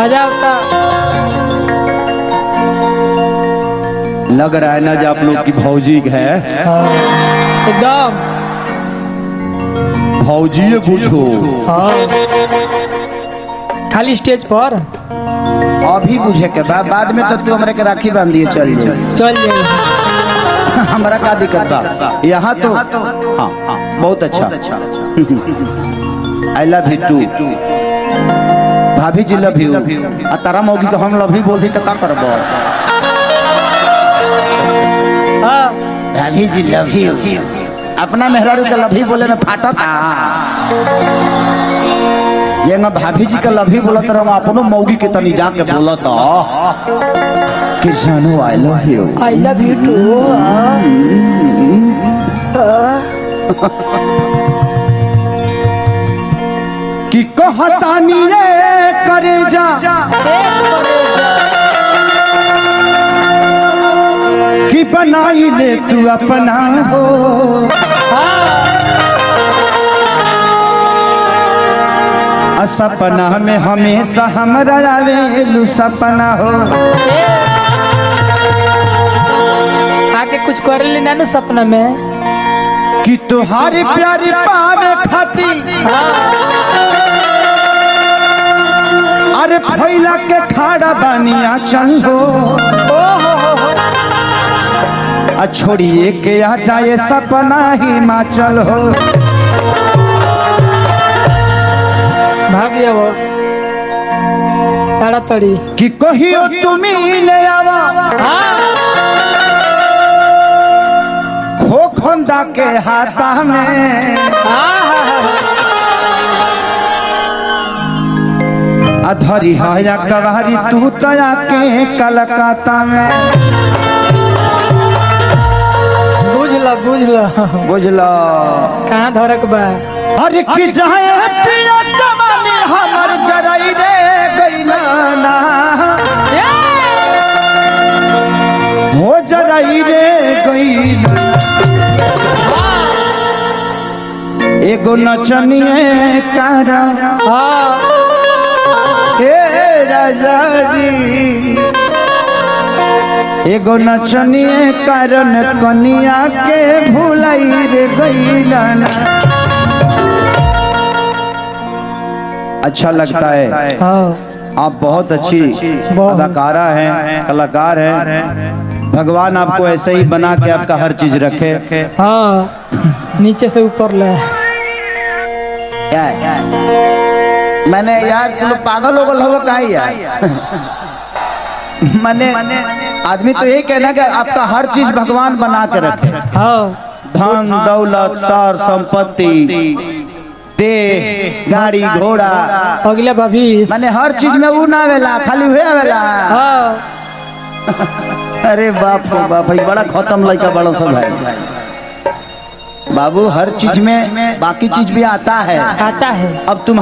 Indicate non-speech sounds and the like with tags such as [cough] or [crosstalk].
मज़ा आता लग रहा है ना जो आप लोग की भौजी है। हाँ, एकदम। भौजी पूछो हाँ। खाली स्टेज पर। अभी बुझे के बाद बाद में तो तू हमरा के राखी बाँध दिए चल चल चल हमरा का दिक्कत बा? यहाँ तो हाँ हाँ, बहुत अच्छा। आई लव यू टू भाभी जी लव यू आ तारा मौगी तो हम लव यू बोल दी तो का करब? हाँ भाभी जी लव यू अपना मेहरारू के लव यू बोले में फाटत जेंगा भाभी जी के लव यू बोलत रहो अपनो मौगी के तनी जाके बोलत कि जानू I love you I love you too कि कहतानी रे? बनाई ले तू अपना हो। सपना में हमेशा हमरा आवेलू सपना हो। आके कुछ कर लेना नु सपना में। कि तुहारी प्यारी पावे खाती अरे फैला के खाड़ा बानिया चल हो। छोड़िए के आ जाए सपना हिमाचल हो। भाग गया वो। ताड़ाताड़ी। कि कहियो तुम ले आवा। खो खोंदा के हाथा में अधरी हया कवारी तू तया के कलकत्ता में। बुझ ला बुझ ला बुझलो। कहाँ धरक बा? अरे कि जाए पिया जवानी हमर जराई रे गइला ना हो जराई रे गइला एगो नचनिए कारा हाँ। हे राजा जी। एगो नचनिए कारण कनिया के भुलाई रे गइला ना अच्छा लगता है। हाँ। आप बहुत अच्छी अदाकारा हैं कलाकार हैं। भगवान आपको ऐसे ही बना के आपका हर चीज़ रखे। हाँ। नीचे से ऊपर ले। मैंने यार तुम पागल हो गल हो का यार? [laughs] मैंने आदमी तो यही कहना कि आपका हर चीज़ भगवान बना के रखे। हाँ। धन दौलत सार संपत्ति देह गाड़ी घोड़ा। अगले भाभी मैंने हर चीज़ में ऊ ना आवेला खाली हुए आवेला। हाँ। [laughs] अरे बाप रे बाप भाई बड़ा खत्म लड़का बड़ा सब है। बाबू हर चीज़ में बाकी चीज़ भी आता है। आता है। अब तुम